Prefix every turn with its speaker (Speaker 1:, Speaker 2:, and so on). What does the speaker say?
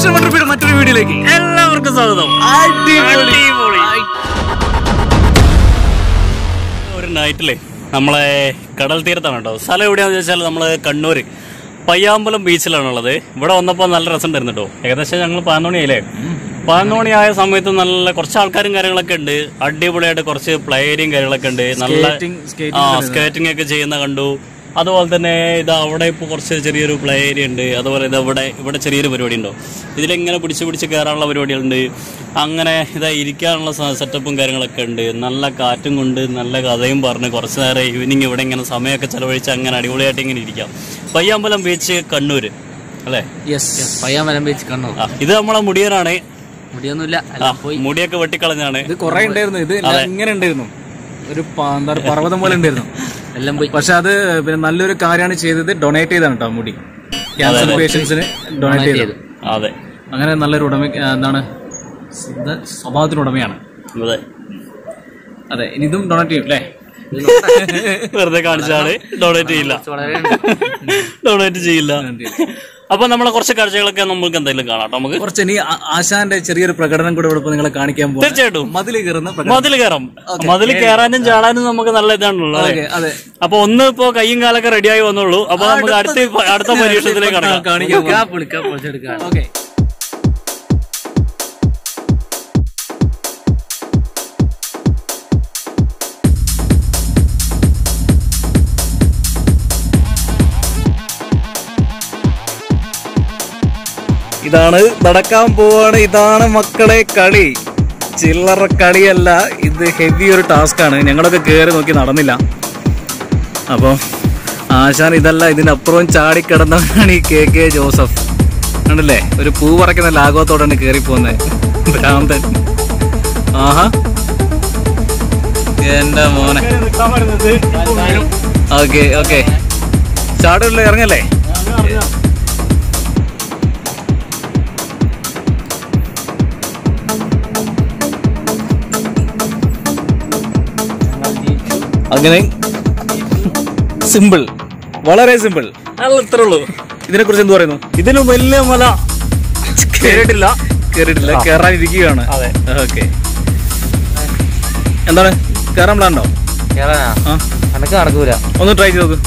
Speaker 1: Mission വണ്ടർഫീഡ് മറ്റൊരു വീഡിയോയിലേക്ക്
Speaker 2: എല്ലാവർക്കും സ്വാഗതം. ഒരു നൈറ്റിലെ നമ്മളെ കടൽ തീരത്താണ് കേട്ടോ. സ്ഥലം എവിടെയാന്ന് ചോദിച്ചാൽ നമ്മൾ കണ്ണൂര്. പയ്യാമ്പലം ബീച്ചിലാണുള്ളത്. ഇവിടെ വന്നപ്പോൾ നല്ല രസം ഉണ്ടായിരുന്നു കേട്ടോ. ഏകദേശം ഞങ്ങൾ പതിനൊണിയായില്ലേ പതിനൊണി ആയ സമയത്ത് നല്ല കുറച്ച് ആൾക്കാരും കാര്യങ്ങളൊക്കെ ഉണ്ട്. അടിപൊളിയായിട്ട് കുറച്ച് പ്ലേയറിയും കാര്യങ്ങളൊക്കെ ഉണ്ട്. നല്ല സ്കേറ്റിംഗ് ഒക്കെ ചെയ്യുന്ന കണ്ടു. അതുപോലെ തന്നെ ഇത് അവിടെ ഇപ്പോൾ കുറച്ച് ചെറിയൊരു പ്ലേ ഏരിയ ഉണ്ട്. അതുപോലെ ഇത് ഇവിടെ ഇവിടെ ചെറിയൊരു പരിപാടി ഉണ്ടോ? ഇതിലിങ്ങനെ പിടിച്ച് പിടിച്ച് കയറാനുള്ള പരിപാടികളുണ്ട്. അങ്ങനെ ഇതാ ഇരിക്കാനുള്ള സെറ്റപ്പും കാര്യങ്ങളൊക്കെ ഉണ്ട്. നല്ല കാറ്റും കൊണ്ട് നല്ല കഥയും പറഞ്ഞ് കുറച്ച് നേരം ഈവനിങ് ഇവിടെ ഇങ്ങനെ സമയമൊക്കെ ചിലവഴിച്ച് അങ്ങനെ അടിപൊളിയായിട്ട് ഇങ്ങനെ ഇരിക്കാം. പയ്യാമ്പലം ബീച്ച് കണ്ണൂര് അല്ലേ?
Speaker 1: Yes
Speaker 3: Payyambalam beach Kannur.
Speaker 2: ഇത് നമ്മളെ മുടിയനാണ്.
Speaker 3: മുടിയൊന്നുമില്ല.
Speaker 2: മുടിയൊക്കെ വെട്ടിക്കളഞ്ഞാണ്
Speaker 1: ഇത് കുറെ ഉണ്ടായിരുന്നു. ഇത് ഇങ്ങനെ ഉണ്ടായിരുന്നു. ഒരു പർവതം പോലെ ഉണ്ടായിരുന്നു.
Speaker 3: എല്ലാം പോയി
Speaker 1: പക്ഷെ അത് പിന്നെ നല്ലൊരു കാര്യമാണ് ചെയ്തത് ഡൊണേറ്റ് ചെയ്താണ് കേട്ടോ മുടി ക്യാൻസർ പേഷ്യൻസിന് ഡൊണേറ്റ് ചെയ്തു
Speaker 2: അതെ
Speaker 1: അങ്ങനെ നല്ലൊരു ഉടമ എന്താണ് സ്വഭാവത്തിന് ഉടമയാണ്
Speaker 2: അതെ
Speaker 1: അതെ ഇനി ഇതും ഡൊണേറ്റ് ചെയ്യും അല്ലേ
Speaker 2: വെറുതെ കാണിച്ചാണ് ഡൊണേറ്റ് ചെയ്യില്ല
Speaker 3: വളരെ
Speaker 2: ഡൊണേറ്റ് ചെയ്യില്ല അപ്പൊ നമ്മളെ കുറച്ച് കാഴ്ചകളൊക്കെ നമുക്ക് എന്തെങ്കിലും കാണാം നമുക്ക്.
Speaker 1: കുറച്ച് ഇനി ആശാന്റെ ചെറിയൊരു പ്രകടനം കൂടെ ഇവിടെ നിങ്ങളെ കാണിക്കാൻ പോകും
Speaker 2: തീർച്ചയായിട്ടും.
Speaker 1: മതിൽ കയറുന്ന
Speaker 2: മതിൽ കയറാം. മതിൽ കയറാനും ചാടാനും നമുക്ക് നല്ല ഇതാണല്ലോ?
Speaker 1: അതെ.
Speaker 2: അപ്പൊ ഒന്ന് ഇപ്പോ കയ്യും കാലൊക്കെ റെഡിയായി വന്നുള്ളൂ. അപ്പൊ നമുക്ക് അടുത്ത അടുത്ത പരീക്ഷണത്തിലേക്ക്
Speaker 3: കാണിക്കാം.
Speaker 1: ഓക്കെ. ഇതാണ് നടക്കാൻ പോവാണ്. ഇതാണ് മക്കളെ കളി. ചില്ലറ കളിയല്ല ഇത് ഹെവി ഒരു ടാസ്ക് ആണ്. ഞങ്ങളൊക്കെ കയറി നോക്കി നടന്നില്ല. അപ്പോൾ ആശാൻ ഇതല്ല ഇതിനപ്പുറം ചാടിക്കിടന്നവനാണ് ഈ കെ കെ ജോസഫ്. ഉണ്ടല്ലേ ഒരു പൂ പറക്കുന്ന ലാഘവത്തോടാണ് കയറി പോകുന്നത് ഭ്രാന്തൻ. ആഹാ. എന്റെ മോനെ. Okay okay. ചാടുള്ള ഇറങ്ങല്ലേ? അങ്ങനെ സിമ്പിൾ. വളരെ സിമ്പിൾ.
Speaker 2: അത്ര ഉള്ളൂ.
Speaker 1: ഇതിനെ കുറിച്ച് എന്ത് പറയുന്നു?
Speaker 2: ഇതിന് വലിയ മല കേറിയിട്ടില്ല.
Speaker 1: കേറിയിട്ടില്ല കേറാനിരിക്കുകയാണ്.
Speaker 2: അതെ.
Speaker 1: ഓക്കെ. എന്താണ്? കേറാൻ പ്ലാൻ ഉണ്ടോ?
Speaker 3: കേറാനാ? നടക്കൂല.
Speaker 1: ഒന്ന് ട്രൈ ചെയ്ത് നോക്ക്.